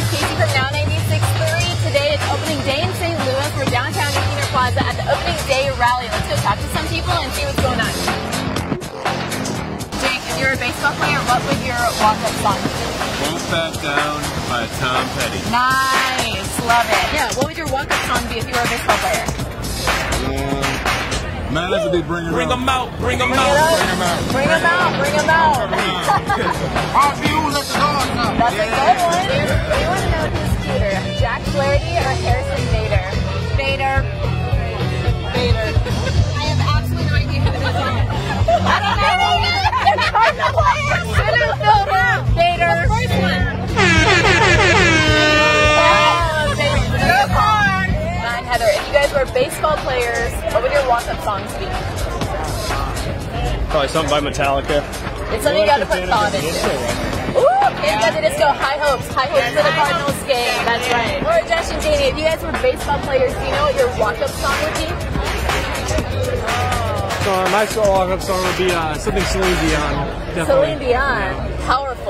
is Kasey from Now 96.3. Today it's opening day in St. Louis. We're downtown at Kiener Plaza at the opening day rally. Let's go talk to some people and see what's going on. Jake, if you're a baseball player, what would your walk-up song be? Won't Back Down by Tom Petty. Nice, love it. Yeah, what would your walk-up song be if you were a baseball player? Um, man, that's a big bring 'em Bring out. them out, bring them Bring it out. up. Bring 'em out. Bring them out, bring them out. Our views at the door now. That's a good one. We want to know who's cuter, Jack Flaherty or Harrison Bader? Bader. Bader. I have absolutely no idea who this is. I don't know. They're Cardinal players. Center fielder. Bader. The first one. Oh, Bader. So hard. Nine Heather. If you guys were baseball players, what would your walk-up songs be? Probably something by Metallica. It's something you got to put thought into. Ooh, Panic at the Disco, high hopes. High hopes for the Cardinals game. That's right. Or Josh and Jamie, if you guys were baseball players, do you know what your walk-up song would be? So my soul walk-up song would be uh, something Celine Dion. Celine Dion. Powerful. Mine is Rocky song. Ooh, yeah, classic.